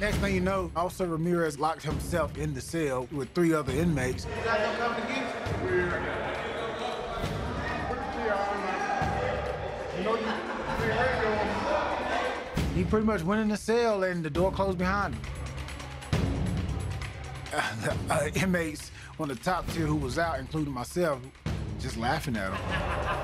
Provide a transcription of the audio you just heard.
Next thing you know, Officer Ramirez locked himself in the cell with three other inmates. He pretty much went in the cell and the door closed behind him. Uh, the uh, inmates on the top tier who was out, including myself, just laughing at him.